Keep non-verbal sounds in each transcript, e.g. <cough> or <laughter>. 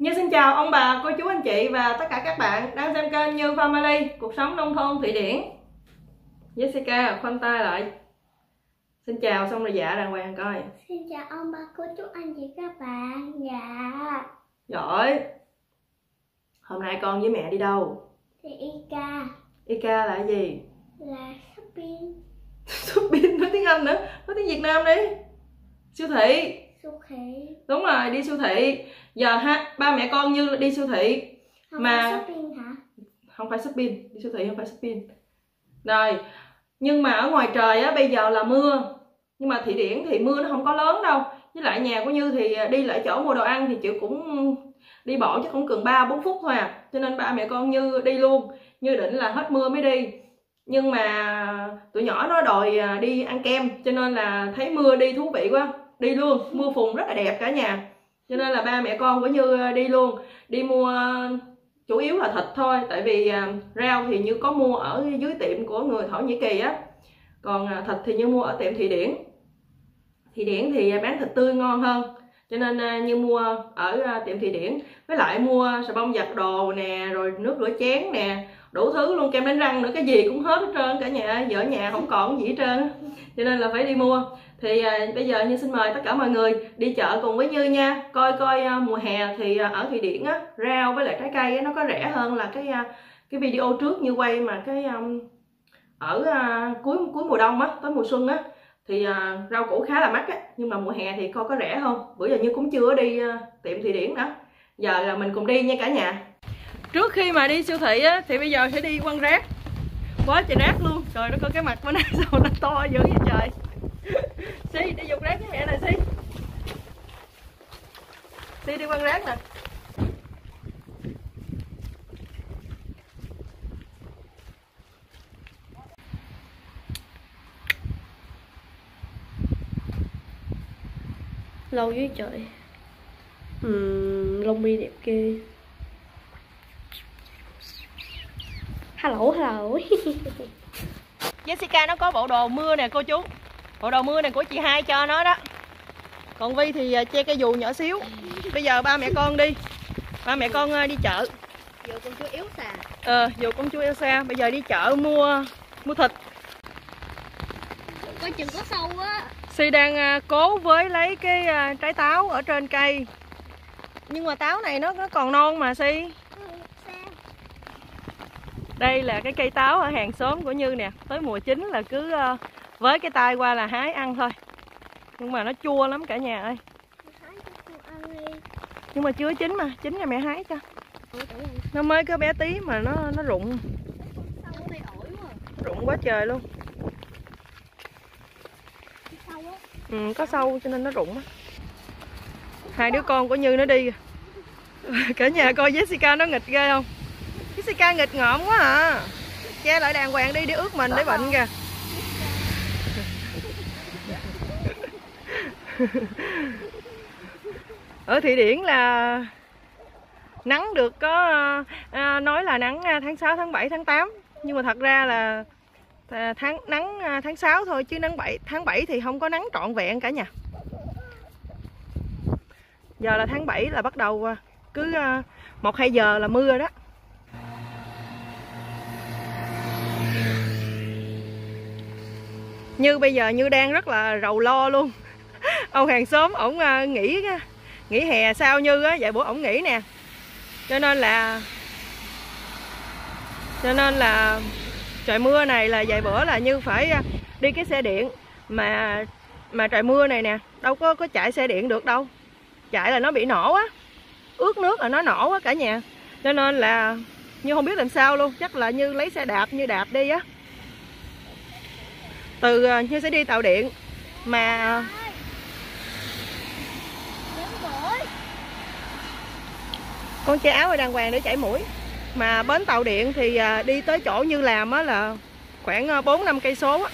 Như xin chào ông bà, cô chú anh chị và tất cả các bạn đang xem kênh Như Family, cuộc sống nông thôn Thụy Điển. Jessica, khoanh tay lại. Xin chào xong rồi dạ đàng hoàng coi. Xin chào ông bà, cô chú, anh chị, các bạn. Dạ. Giỏi. Hôm nay con với mẹ đi đâu? Thì Ika Ika là gì? là shopping, <laughs> Shopping, nói tiếng Anh nữa, nói tiếng Việt Nam đi. Siêu thị. Siêu thị. Đúng rồi, đi siêu thị. Giờ ha, ba mẹ con như đi siêu thị. Không Mà- phải shopping hả? không phải shopping đi siêu thị không phải shopping rồi nhưng mà ở ngoài trời á bây giờ là mưa nhưng mà thị điển thì mưa nó không có lớn đâu với lại nhà của như thì đi lại chỗ mua đồ ăn thì chịu cũng đi bộ chắc cũng cần ba bốn phút thôi à cho nên ba mẹ con như đi luôn như định là hết mưa mới đi nhưng mà tụi nhỏ nó đòi à, đi ăn kem cho nên là thấy mưa đi thú vị quá đi luôn mưa phùn rất là đẹp cả nhà. Cho nên là ba mẹ con của như ờ, đi luôn. Đi mua ờ, chủ yếu là thịt thôi, tại vì ờ, rau thì như có mua ở dưới tiệm của người thổ nhĩ kỳ á. Còn thịt thì như mua ở tiệm thụy điển. Thụy điển thì bán thịt tươi ngon hơn. Cho nên như mua ở tiệm thụy điển. Với lại mua xà bông giặt đồ nè, rồi nước rửa chén nè, đủ thứ luôn. Kem đánh răng nữa, cái gì cũng hết hết trơn cả nhà. Giờ ở nhà không còn gì hết trơn cho nên là phải đi mua thì à, bây giờ như xin mời tất cả mọi người đi chợ cùng với như nha. Coi coi à, mùa hè thì à, ở thụy điển á rau với lại trái cây á, nó có rẻ hơn là cái à, cái video trước như quay mà cái um, ở à, cuối cuối mùa đông á tới mùa xuân á. Thì à, rau củ khá là mắc á nhưng mà mùa hè thì coi có rẻ không bữa giờ như cũng chưa đi à, tiệm thụy điển đó giờ là mình cùng đi nha cả nhà. Trước khi mà đi siêu thị á thì bây giờ sẽ đi quăng rác. Quá trời rác luôn. Trời nó có cái mặt bữa nay <laughs> sao nó to dữ vậy trời? Si đi dùng rác với mẹ này si si đi quăng rác nè Lâu dưới trời. Ừm, lông mi đẹp ghê. Hello, hello. <laughs> Jessica nó có bộ đồ mưa nè cô chú Bộ đồ mưa này của chị hai cho nó đó. Còn Vi thì à, che cây dù nhỏ xíu. Bây giờ ba mẹ con đi. Ba mẹ con à, đi chợ. Giờ con chú yếu xà. Ờ, dù con chú Elsa Bây giờ đi chợ mua mua thịt. Coi chừng có sâu á. Si đang à, cố với lấy cái trái táo ở trên cây. Nhưng mà táo này nó nó còn non mà Si Đây là cái cây táo ở hàng xóm của Như nè. Tới mùa chín là cứ với cái tay qua là hái ăn thôi. Nhưng mà nó chua lắm cả nhà ơi. Nhưng mà chưa chín mà, chín là mẹ hái cho. Nó mới có bé tí mà nó nó rụng. Rụng quá trời luôn. Ừ, có sâu cho nên nó rụng á. Hai đứa con của Như nó đi. <laughs> Cả nhà coi Jessica nó nghịch ghê không? Jessica nghịch ngợm quá à. Che lại đàng hoàng đi để ướt mình để bệnh kìa. <laughs> Ở Thụy Điển là nắng được có à, nói là nắng ờ, tháng 6, tháng 7, tháng 8 nhưng mà thật ra là tháng nắng tháng 6 thôi chứ nắng 7 tháng 7 thì không có nắng trọn vẹn cả nhà. Giờ là tháng 7 là bắt đầu cứ một hai giờ là mưa đó. Như bây giờ Như đang rất là rầu lo luôn. Ông hàng xóm ổng ờ, nghỉ nghỉ hè sao Như á, vậy bữa ổng nghỉ nè. Cho nên là cho nên là trời mưa này là vài bữa là như phải ờ, đi cái xe điện. Mà mà trời mưa này nè đâu có có chạy xe điện được đâu. Chạy là nó bị nổ á. Ướt nước là nó nổ á cả nhà. Cho nên là như không biết làm sao luôn chắc là như lấy xe đạp như đạp đi á. Từ ờ, như sẽ đi tàu điện. Mà con che áo ở đàng hoàng để chảy mũi mà bến tàu điện thì à, đi tới chỗ như làm á là khoảng à, 4 5 cây số á.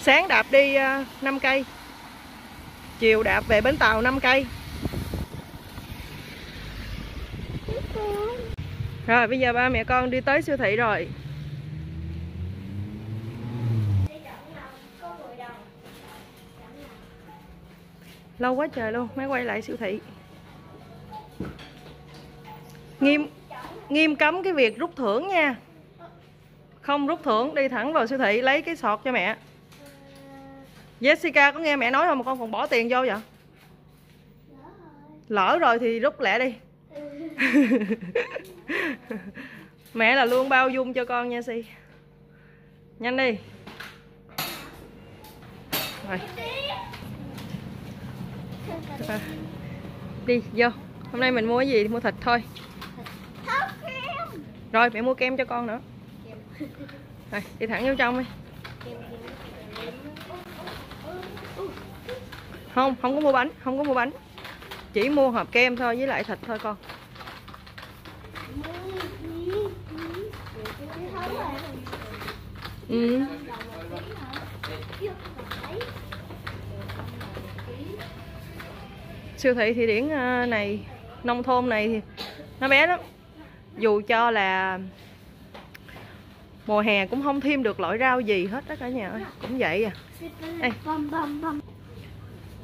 Sáng đạp đi à, 5 cây. Chiều đạp về bến tàu 5 cây. Rồi bây giờ ba mẹ con đi tới siêu thị rồi. Lâu quá trời luôn, mới quay lại siêu thị nghiêm nghiêm cấm cái việc rút thưởng nha. Không rút thưởng đi thẳng vào siêu thị lấy cái sọt cho mẹ. Jessica có nghe mẹ nói không? Mà con còn bỏ tiền vô vậy? Lỡ rồi. Thì rút lẹ đi. <laughs> Mẹ là luôn bao dung cho con nha si. Nhanh đi. Rồi. À. đi vô. Hôm nay mình mua cái gì? Mua thịt thôi rồi mẹ mua kem cho con nữa. <laughs> Rồi đi thẳng vô trong đi. Không không có mua bánh không có mua bánh. Chỉ mua hộp kem thôi với lại thịt thôi con. Ừ. siêu thị thị điển ờ, này nông thôn này thì nó bé lắm dù cho là mùa hè cũng không thêm được loại rau gì hết đó cả nhà ơi, cũng vậy à. Ê.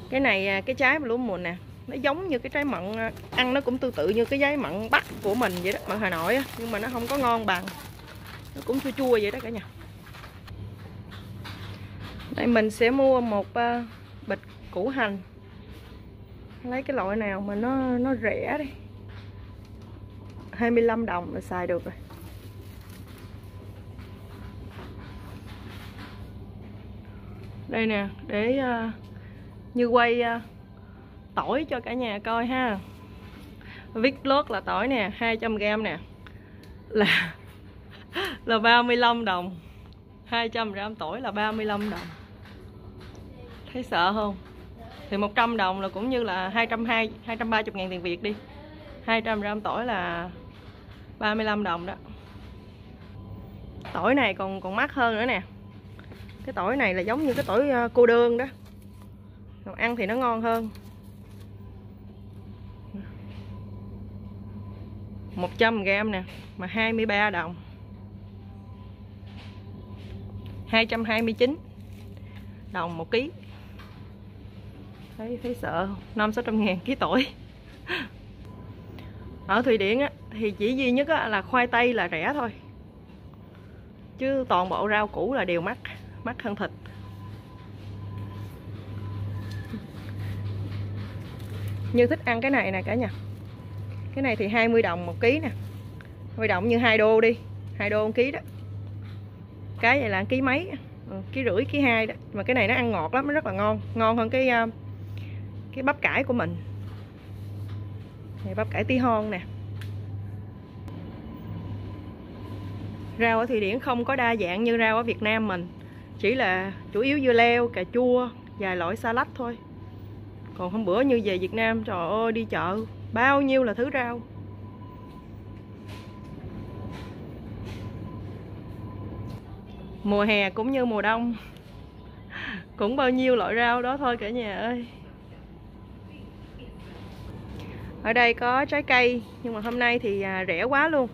cái này à, cái trái lúa mùa nè, nó giống như cái trái mận à, ăn nó cũng tương tự như cái giấy mận bắc của mình vậy đó, mận hà nội á, nhưng mà nó không có ngon bằng. Nó cũng chua chua vậy đó cả nhà. Đây mình sẽ mua một à, bịch củ hành. Lấy cái loại nào mà nó nó rẻ đi. 25 đồng là xài được rồi. Đây nè để uh, như quay uh, tỏi cho cả nhà coi ha. Viết lót là tỏi nè 200g nè. Là <laughs> là 35 đồng. 200g tỏi là 35 đồng. Thấy sợ không? Thì 100 đồng là cũng như là 220 230 ngàn tiền Việt đi. 200 gram tỏi là 35 đồng đó. Tỏi này còn còn mắc hơn nữa nè. Cái tỏi này là giống như cái tỏi ờ, cô đơn đó. Còn ăn thì nó ngon hơn. 100 gram nè, mà 23 đồng. 229 đồng một ký. Thấy thấy sợ năm sáu trăm ngàn ký tỏi ở thụy điển á, thì chỉ duy nhất á, là khoai tây là rẻ thôi. Chứ toàn bộ rau củ là đều mắc mắc hơn thịt. Như thích ăn cái này nè cả nhà. Cái này thì 20 đồng một ký nè. 20 đồng như hai đô đi hai đô một ký đó. Cái này là ký mấy? Ừ, ký rưỡi ký hai đó. Mà cái này nó ăn ngọt lắm nó rất là ngon. Ngon hơn cái ờ, cái bắp cải của mình này bắp cải tí hon nè. Rau ở Thụy Điển không có đa dạng như rau ở Việt Nam mình. Chỉ là chủ yếu dưa leo, cà chua, vài loại salad thôi. Còn hôm bữa như về Việt Nam, trời ơi, đi chợ, bao nhiêu là thứ rau. Mùa hè cũng như mùa đông. Cũng bao nhiêu loại rau đó thôi cả nhà ơi. Ở đây có trái cây nhưng mà hôm nay thì à, rẻ quá luôn.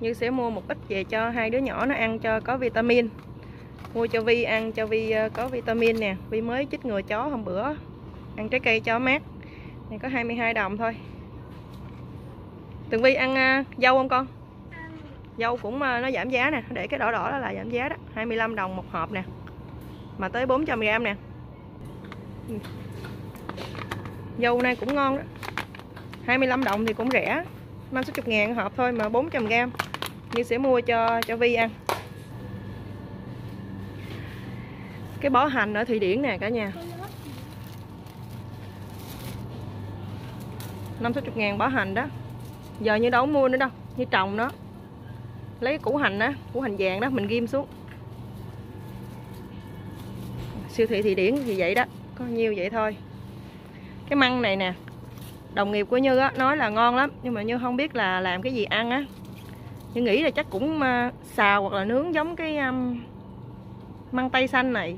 Như sẽ mua một ít về cho hai đứa nhỏ nó ăn cho có vitamin. Mua cho Vi ăn cho Vi ờ, có vitamin nè. Vi mới chích ngừa chó hôm bữa. Ăn trái cây cho mát. Này có 22 đồng thôi. Tường Vi ăn uh, dâu không con? Dâu cũng uh, nó giảm giá nè. Để cái đỏ đỏ đó là giảm giá đó. 25 đồng một hộp nè. Mà tới 400 gram nè. Ừ. Dâu này cũng ngon đó. 25 đồng thì cũng rẻ. 50 ngàn hộp thôi mà 400 gram. Như sẽ mua cho cho Vi ăn. Cái bó hành ở Thụy Điển nè cả nhà. 50 ngàn bó hành đó. Giờ như đâu mua nữa đâu Như trồng đó, Lấy củ hành đó, củ hành vàng đó mình ghim xuống. Siêu thị Thụy Điển thì vậy đó Có nhiêu vậy thôi. Cái măng này nè đồng nghiệp của Như á, nói là ngon lắm nhưng mà Như không biết là làm cái gì ăn á. Như nghĩ là chắc cũng à, xào hoặc là nướng giống cái um, măng tây xanh này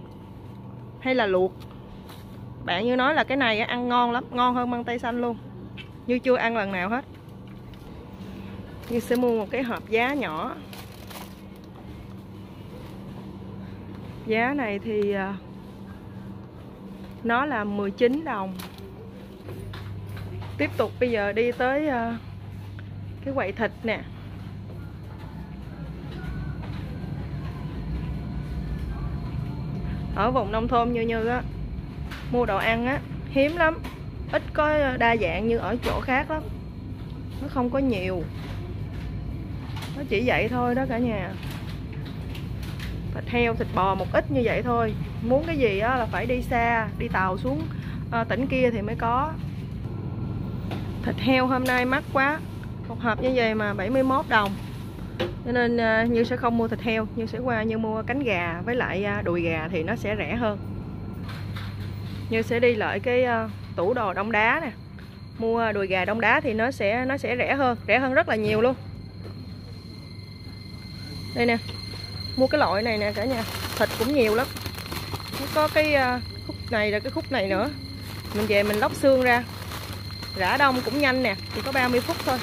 hay là luộc. Bạn Như nói là cái này ăn ngon lắm ngon hơn măng tây xanh luôn. Như chưa ăn lần nào hết. Như sẽ mua một cái hộp giá nhỏ. Giá này thì uh, nó là 19 đồng tiếp tục bây giờ đi tới ờ, cái quầy thịt nè. Ở vùng nông thôn như như á mua đồ ăn á hiếm lắm. Ít có đa dạng như ở chỗ khác lắm. Nó không có nhiều. Nó chỉ vậy thôi đó cả nhà. Thịt heo thịt bò một ít như vậy thôi. Muốn cái gì á là phải đi xa đi tàu xuống à, tỉnh kia thì mới có thịt heo hôm nay mắc quá. Một hộp như vậy mà 71 đồng. Cho nên à, như sẽ không mua thịt heo, như sẽ qua như mua cánh gà với lại à, đùi gà thì nó sẽ rẻ hơn. Như sẽ đi lại cái à, tủ đồ đông đá nè. Mua đùi gà đông đá thì nó sẽ nó sẽ rẻ hơn rẻ hơn rất là nhiều luôn. Đây nè, mua cái loại này nè cả nhà, thịt cũng nhiều lắm. Nó có cái khúc này là cái khúc này nữa. Mình về mình lóc xương ra rã đông cũng nhanh nè, chỉ có 30 phút thôi.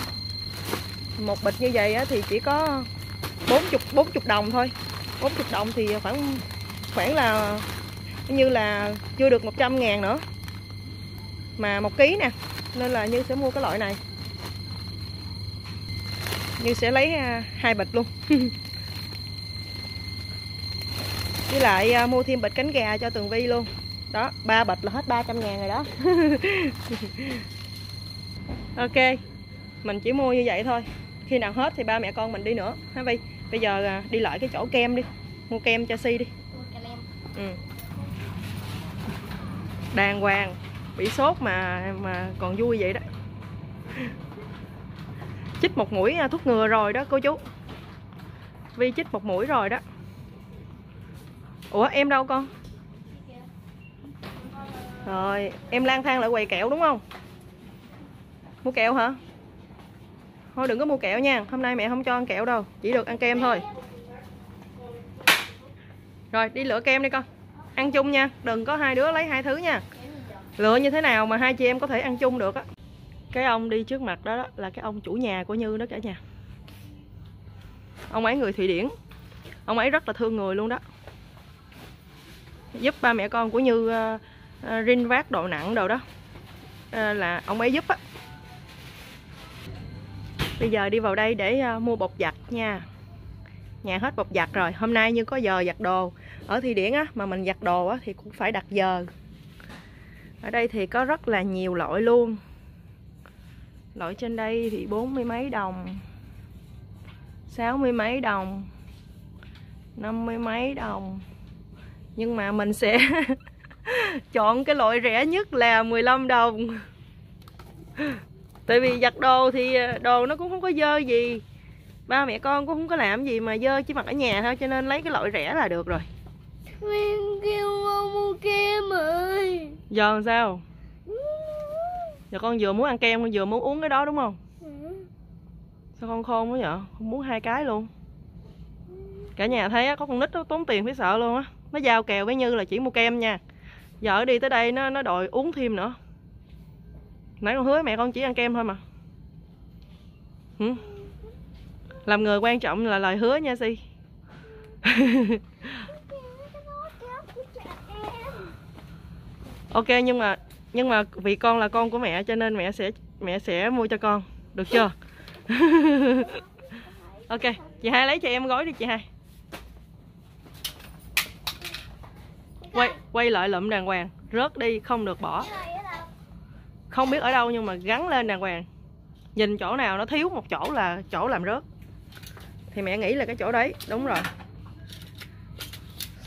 Một bịch như vậy thì chỉ có 40 40 đồng thôi. 40 đồng thì khoảng khoảng là như là chưa được 100 ngàn nữa. Mà một ký nè, nên là Như sẽ mua cái loại này. Như sẽ lấy à, hai bịch luôn. <laughs> Với lại à, mua thêm bịch cánh gà cho Tường Vi luôn. Đó, ba bịch là hết 300 ngàn rồi đó. <laughs> ok mình chỉ mua như vậy thôi. Khi nào hết thì ba mẹ con mình đi nữa. Ha Vi bây giờ à, đi lại cái chỗ kem đi. Mua kem cho Si đi. Ừ. đàng hoàng. Bị sốt mà mà còn vui vậy đó. <laughs> Chích một mũi à, thuốc ngừa rồi đó cô chú. Vi chích một mũi rồi đó. Ủa em đâu con? Rồi em lang thang lại quầy kẹo đúng không Mua kẹo hả? Thôi đừng có mua kẹo nha. Hôm nay mẹ không cho ăn kẹo đâu. Chỉ được ăn kem thôi. Rồi đi lựa kem đi con. Ăn chung nha. Đừng có hai đứa lấy hai thứ nha. Lựa như thế nào mà hai chị em có thể ăn chung được á. Cái ông đi trước mặt đó, đó là cái ông chủ nhà của Như đó cả nhà. Ông ấy người Thụy Điển. Ông ấy rất là thương người luôn đó. Giúp ba mẹ con của Như uh, uh, rin vác độ nặng đồ đó. Uh, là ông ấy giúp á bây giờ đi vào đây để ờ, mua bột giặt nha. Nhà hết bột giặt rồi. Hôm nay như có giờ giặt đồ. Ở thi Điển á, mà mình giặt đồ á thì cũng phải đặt giờ. Ở đây thì có rất là nhiều loại luôn. Loại trên đây thì bốn mươi mấy đồng, sáu mươi mấy đồng, năm mươi mấy đồng. Nhưng mà mình sẽ <laughs> chọn cái loại rẻ nhất là 15 đồng tại vì giặt đồ thì ờ, đồ nó cũng không có dơ gì. Ba mẹ con cũng không có làm gì mà dơ chỉ mặc ở nhà thôi cho nên lấy cái loại rẻ là được rồi. Em kêu con mua kem ơi. Giờ làm sao? Giờ con vừa muốn ăn kem con vừa muốn uống cái đó đúng không? Sao con khôn quá vậy? Không muốn hai cái luôn. Cả nhà thấy có con nít nó tốn tiền phải sợ luôn á. Nó giao kèo với như là chỉ mua kem nha. Giờ đi tới đây nó nó đòi uống thêm nữa nãy con hứa mẹ con chỉ ăn kem thôi mà. Ừ? làm người quan trọng là lời hứa nha si. <laughs> Ok, nhưng mà nhưng mà vì con là con của mẹ cho nên mẹ sẽ mẹ sẽ mua cho con. Được chưa? <laughs> Ok, chị hai lấy cho em gói đi chị hai. Quay quay lại lụm đàng hoàng. Rớt đi, không được bỏ không biết ở đâu nhưng mà gắn lên đàng hoàng. Nhìn chỗ nào nó thiếu một chỗ là chỗ làm rớt. Thì mẹ nghĩ là cái chỗ đấy đúng rồi.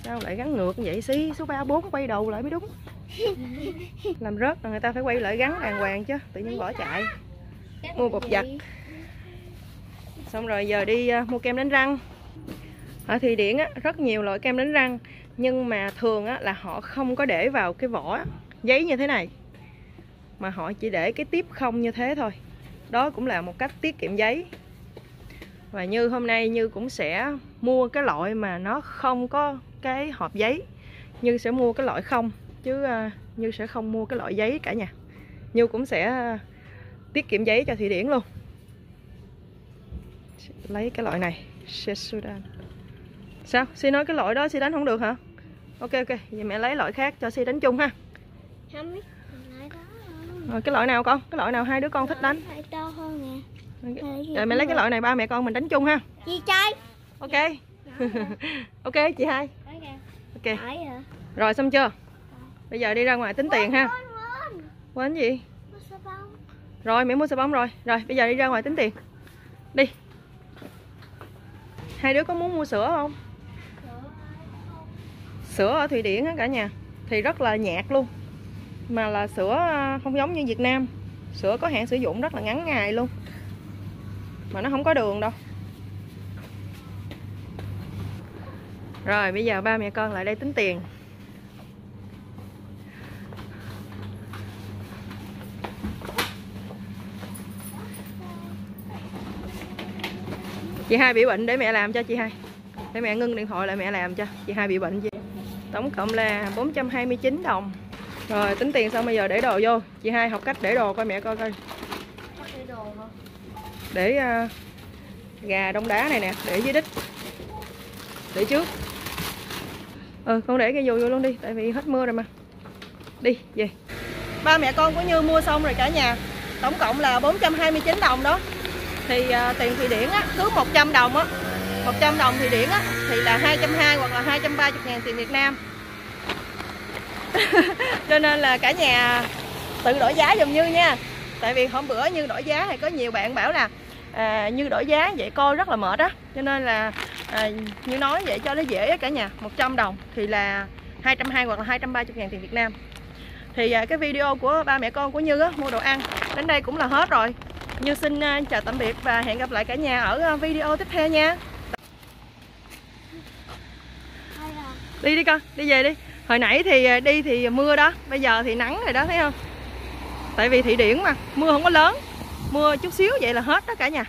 Sao lại gắn ngược vậy? Xí số 3 4 quay đầu lại mới đúng. <laughs> Làm rớt là người ta phải quay lại gắn đàng hoàng chứ tự nhiên bỏ chạy. Mua bột giặt. Xong rồi giờ đi uh, mua kem đánh răng. Ở Thụy Điển á, rất nhiều loại kem đánh răng nhưng mà thường á, là họ không có để vào cái vỏ giấy như thế này mà họ chỉ để cái tiếp không như thế thôi. Đó cũng là một cách tiết kiệm giấy. Và như hôm nay như cũng sẽ mua cái loại mà nó không có cái hộp giấy. Như sẽ mua cái loại không, chứ à, như sẽ không mua cái loại giấy cả nhà. Như cũng sẽ à, tiết kiệm giấy cho thụy điển luôn. Lấy cái loại này Sudan sao? Si nói cái loại đó si đánh không được hả? Ok ok. Vậy mẹ lấy loại khác cho si đánh chung ha. Không biết rồi cái loại nào con? Cái loại nào hai đứa con thích đánh? Loại to hơn nè. Rồi mẹ lấy cái loại này ba mẹ con mình đánh chung ha. Gì chơi? ok. <laughs> Ok chị hai. Ok. Rồi xong chưa? Bây giờ đi ra ngoài tính tiền ha. Quên gì? Rồi mẹ mua xà bông rồi. Rồi bây giờ đi ra ngoài tính tiền. Đi. Hai đứa có muốn mua sữa không? Sữa ở thụy điển á cả nhà. Thì rất là nhạt luôn mà là sữa à, không giống như việt nam. Sữa có hạn sử dụng rất là ngắn ngày luôn, mà nó không có đường đâu. Rồi, bây giờ ba mẹ con lại đây tính tiền. Chị hai bị bệnh để mẹ làm cho chị hai. Để mẹ ngưng điện thoại lại mẹ làm cho. Chị hai bị bệnh gì? Tổng cộng là 429 đồng rồi tính tiền xong bây giờ? Để đồ vô. Chị hai học cách để đồ coi mẹ coi coi. Để uh, gà đông đá này nè để dưới đít. Để trước. Ừ con để cái dù vô luôn đi tại vì hết mưa rồi mà. Đi về. Ba mẹ con của như mua xong rồi cả nhà. Tổng cộng là 429 đồng đó. Thì uh, tiền Thụy Điển á, cứ 100 đồng á. 100 đồng Thụy Điển á, thì là 220 hoặc là 230 ngàn tiền Việt Nam cho nên là cả nhà tự đổi giá dùm Như nha. Tại vì hôm bữa Như đổi giá thì có nhiều bạn bảo là à, Như đổi giá vậy coi rất là mệt á. Cho nên là à, Như nói vậy cho nó dễ á cả nhà. 100 đồng thì là 220 hoặc là 230 ngàn tiền Việt Nam. Thì à, cái video của ba mẹ con của Như á, mua đồ ăn đến đây cũng là hết rồi. Như xin à, chào tạm biệt và hẹn gặp lại cả nhà ở à, video tiếp theo nha. Đi đi con đi về đi hồi nãy thì à, đi thì mưa đó, bây giờ thì nắng rồi đó, thấy không? Tại vì thị điển mà, mưa không có lớn, mưa chút xíu vậy là hết đó cả nhà.